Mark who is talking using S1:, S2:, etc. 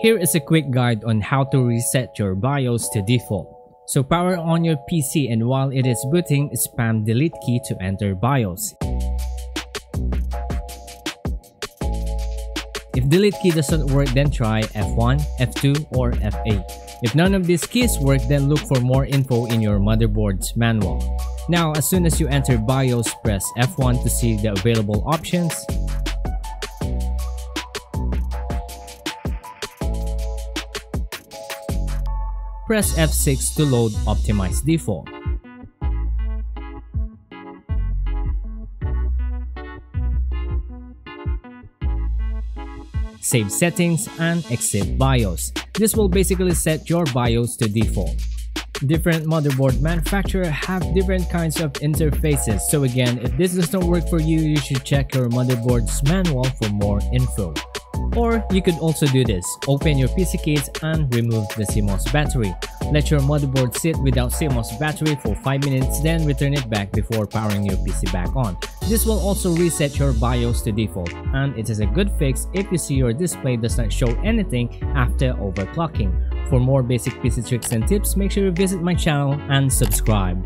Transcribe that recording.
S1: Here is a quick guide on how to reset your BIOS to default. So power on your PC and while it is booting, spam delete key to enter BIOS. If delete key doesn't work then try F1, F2 or F8. If none of these keys work then look for more info in your motherboard's manual. Now as soon as you enter BIOS press F1 to see the available options. Press F6 to load Optimize Default. save settings, and exit BIOS. This will basically set your BIOS to default. Different motherboard manufacturers have different kinds of interfaces, so again, if this does not work for you, you should check your motherboard's manual for more info. Or you could also do this, open your PC case and remove the CMOS battery. Let your motherboard sit without CMOS battery for 5 minutes then return it back before powering your PC back on. This will also reset your BIOS to default and it is a good fix if you see your display does not show anything after overclocking. For more basic PC tricks and tips, make sure you visit my channel and subscribe.